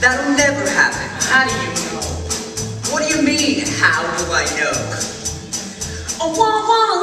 That'll never happen. How do you know? What do you mean, how do I know? A wah-wah